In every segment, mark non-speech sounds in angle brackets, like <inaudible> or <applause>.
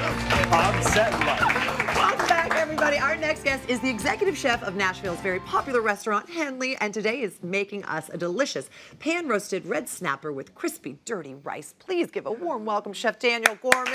On set life. Welcome back, everybody. Our next guest is the executive chef of Nashville's very popular restaurant, Henley, and today is making us a delicious pan roasted red snapper with crispy, dirty rice. Please give a warm welcome, Chef Daniel Gorman.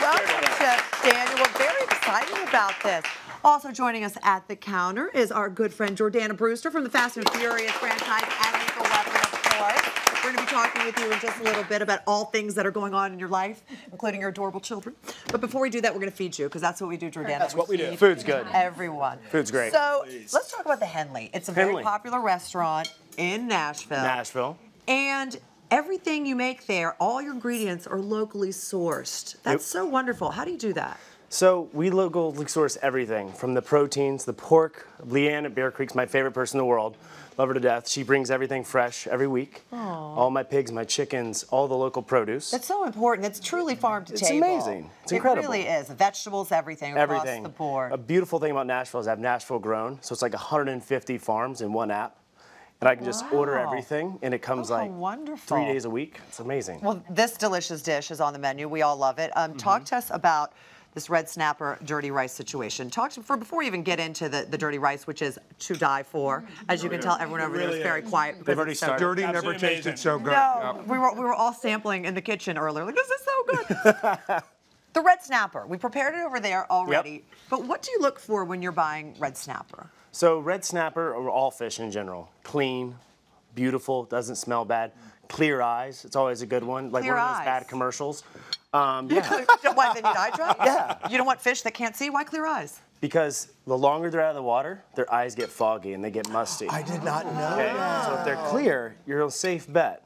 Welcome, Chef Daniel. We're very excited about this. Also joining us at the counter is our good friend Jordana Brewster from the Fast and Furious franchise and Lethal Weapon, of course. We're going to be talking with you in just a little bit about all things that are going on in your life, including your adorable children. But before we do that, we're going to feed you because that's what we do, Jordana. That's what we do. Food's good. Everyone. Food's great. So let's talk about the Henley. It's a very popular restaurant in Nashville. Nashville. And everything you make there, all your ingredients are locally sourced. That's Yep. so wonderful. How do you do that? So we locally source everything from the proteins, the pork. Leanne at Bear Creek's my favorite person in the world. Love her to death. She brings everything fresh every week. All my pigs, my chickens, all the local produce. That's so important. It's truly farm to It's table. amazing. It's incredible. It really is. Vegetables, everything across everything. the board. A beautiful thing about Nashville is I have Nashville grown, so it's like 150 farms in one app, and I can just order everything, and it comes Oh, like wonderful. three days a week. It's amazing. Well, this delicious dish is on the menu. We all love it. Um, Mm-hmm. Talk to us about this red snapper dirty rice situation. Talk to for before we even get into the, the dirty rice, which is to die for. As you can tell, everyone over there is very is. quiet. They've already started. Dirty never Absolutely tasted amazing. so good. No, Yep. we were we were all sampling in the kitchen earlier. Like this is so good. <laughs> the red snapper. We prepared it over there already. But what do you look for when you're buying red snapper? So red snapper or all fish in general, clean, beautiful, doesn't smell bad, clear eyes. It's always a good one. Like Clear one of those eyes. bad commercials. <laughs> Um, yeah, Why they need eye drops? <laughs> Yeah. You don't want fish that can't see? Why clear eyes? because the longer they're out of the water, their eyes get foggy and they get musty. <gasps> I did not know Okay, that. so if they're clear, you're a safe bet.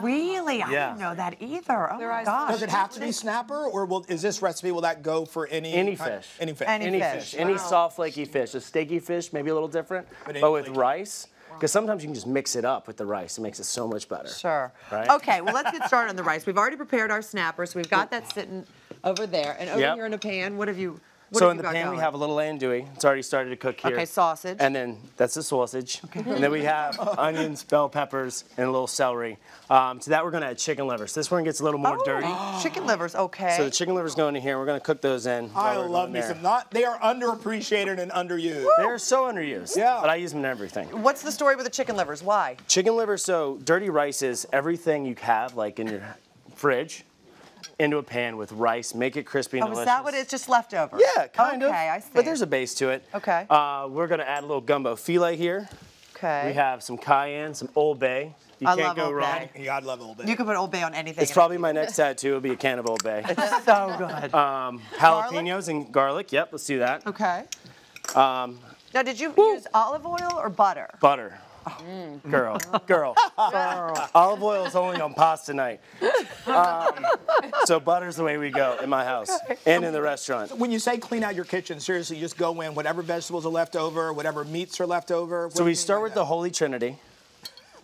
Really? I Yeah. didn't know that either. Oh my gosh. Does it have to be snapper, or will, is this recipe will that go for any Any kind- fish. Any fish. Any Any fish. fish, any soft flaky fish, a steaky fish, maybe a little different, But but, any with flaky- rice, because sometimes you can just mix it up with the rice. It makes it so much better. Sure. Right? Okay, well, let's get started on the rice. We've already prepared our snapper, so we've got that sitting over there. And over Yep. here in a pan, what have you? What So in the got pan we have a little andouille. It's already started to cook here. Okay, sausage. And then that's the sausage. Okay. And then we have <laughs> onions, bell peppers, and a little celery. Um, to that we're gonna add chicken livers. This one gets a little more Oh, dirty. <gasps> Chicken livers, okay. So the chicken livers go into here. We're gonna cook those in. while I we're love going me there. some. Not they are underappreciated and underused. They're so underused. Yeah. But I use them in everything. What's the story with the chicken livers? Why? Chicken livers. so dirty rice is everything you have like in your fridge into a pan with rice, make it crispy and Oh, delicious. is that what it's just leftover? Yeah, kind okay, of. Okay, I see. But there's a base to it. Okay. Uh, we're gonna add a little gumbo filé here. Okay. We have some cayenne, some Old Bay. You I can't love go Old wrong. Bay. You gotta love it a little bit. You can put Old Bay on anything. It's probably my next tattoo. It'll be a can of Old Bay. It's so good. <laughs> Um, jalapenos and garlic. Yep, let's do that. okay. Um, Now, did you use olive oil or butter? butter. Oh. <laughs> Girl, girl, Olive oil is only on pasta night. <laughs> Um, so butter's the way we go in my house and in the restaurant. when you say clean out your kitchen, seriously, you just go in, whatever vegetables are left over, whatever meats are left over. So we start with the Holy Trinity.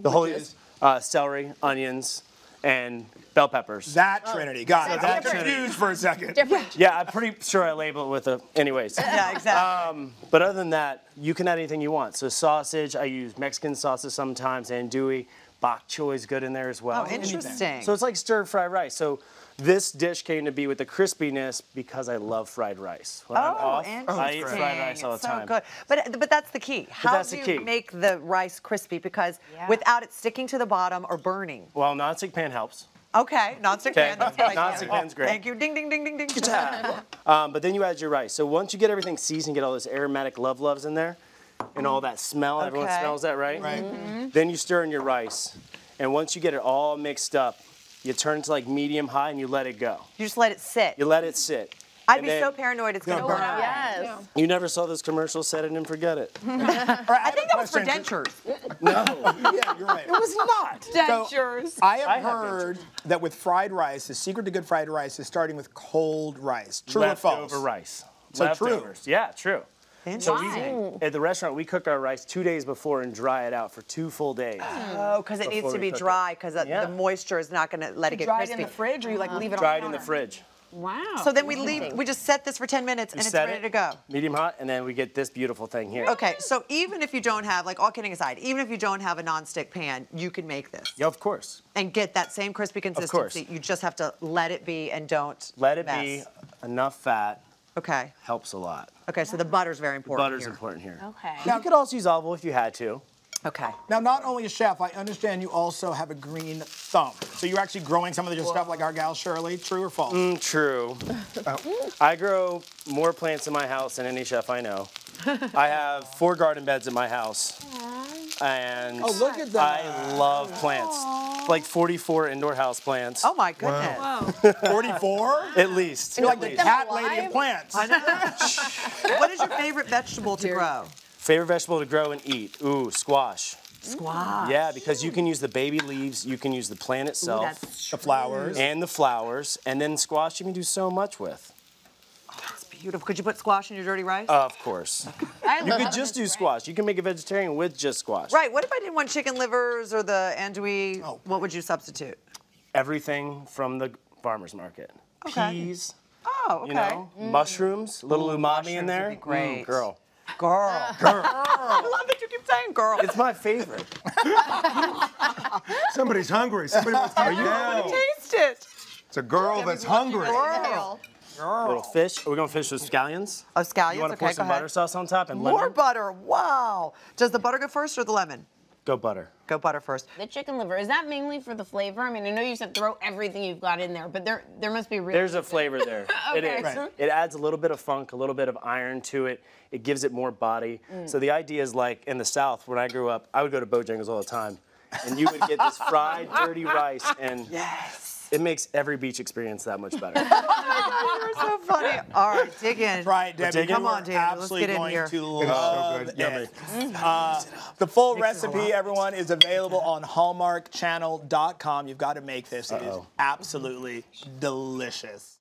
The Holy is? uh, celery, onions, and bell peppers. that Trinity. Got it. that I was Trinity. confused for a second. <laughs> yeah, I'm pretty sure I label it with a. Anyways. <laughs> Yeah, exactly. Um, but other than that, you can add anything you want. So sausage, I use Mexican sauces sometimes, andouille, bok choy is good in there as well. oh, interesting. So it's like stir fried rice. So this dish came to be with the crispiness because I love fried rice. When I'm Oh, off, interesting. I eat fried rice all the It's so time. good. But but that's the key. How that's do the you key. make the rice crispy? Because without it sticking to the bottom or burning. Well, nonstick pan helps. Okay, nonstick Okay. pan. That's what Nonstick do. pan's great. Thank you. Ding ding ding ding ding. <laughs> Um, but then you add your rice. So once you get everything seasoned, get all those aromatic love loves in there, and all that smell. Everyone smells that, right? Right. Mm-hmm. Mm-hmm. Then you stir in your rice, and once you get it all mixed up, you turn it to like medium high and you let it go. You just let it sit. You let it sit. I'd And be then- so paranoid it's gonna Gonna burn burn. out. Yes. You never saw those commercials, set it and forget it. <laughs> I think that was for dentures. <laughs> No, <laughs> Yeah, you're right. it was not. Dentures. I have I have heard that with fried rice, the secret to good fried rice is starting with cold rice. True or false? Leftover rice. So true. Leftovers. Yeah, true. So we, at the restaurant, we cook our rice two days before and dry it out for two full days. Oh, because it needs to be dry because Yeah. the moisture is not going to let it get Dry it crispy. in the fridge, or you like leave it Dry on it in the fridge. Wow. So then we leave. We just set this for 10 minutes and it's ready it, to go. Medium hot, and then we get this beautiful thing here. Okay, so even if you don't have, like, all kidding aside, even if you don't have a nonstick pan, you can make this Yeah, of course. and get that same crispy consistency. Of course. consistency. You just have to let it be and don't Let it mess. be enough fat Okay. helps a lot. Okay, so the butter's very important. Butter's here. important here. Okay. You could also use olive oil if you had to. Okay. Now, not only a chef, I understand you also have a green thumb. So you're actually growing some of your stuff like our gal Shirley. True or false? Mm, true. <laughs> I grow more plants in my house than any chef I know. I have four garden beds in my house. And Oh, look at that. I love plants. Like 44 indoor house plants. Oh my goodness. 44? <laughs> At least. You're like the least. cat lady of alive? plants. <laughs> what is your favorite vegetable to grow? Favorite vegetable to grow and eat? Ooh, squash. Squash. Yeah, because you can use the baby leaves, you can use the plant itself, That's The flowers. and the flowers, and then squash you can do so much with. Beautiful. Could you put squash in your dirty rice? Of course. I You love could just do this, squash. You can make a vegetarian with just squash. right. What if I didn't want chicken livers or the andouille? Oh. What would you substitute? Everything from the farmer's market. Okay. Peas, Oh, okay. you know, mushrooms, a little umami mushrooms in would there. be great. Mm, girl. Girl. <laughs> Girl. I love that you keep saying girl. It's my favorite. <laughs> Somebody's hungry. Somebody wants to <laughs> get to Taste it. It's a girl that's hungry. Girl. Little fish. Are we gonna fish with scallions? Oh, scallions. You want to okay, pour some ahead. butter sauce on top and lemon? More lemon? butter. Wow. Does the butter go first or the lemon? Go butter. Go butter first. The chicken liver, is that mainly for the flavor? I mean, I know you said throw everything you've got in there, but there there must be really There's a flavor there. <laughs> It Okay. is. Right. It adds a little bit of funk, a little bit of iron to it. It gives it more body. Mm. So the idea is like in the South, when I grew up, I would go to Bojangles all the time, and you would get this <laughs> fried, dirty rice, and Yes. It makes every beach experience that much better. <laughs> You're so funny. All right, dig in. Right, Debbie. Dig in. you Come on, are Daniel, let's get in going here. to It is so love good. it. Yummy. Uh, the full recipe, everyone, is available on HallmarkChannel.com. You've got to make this. It is absolutely delicious.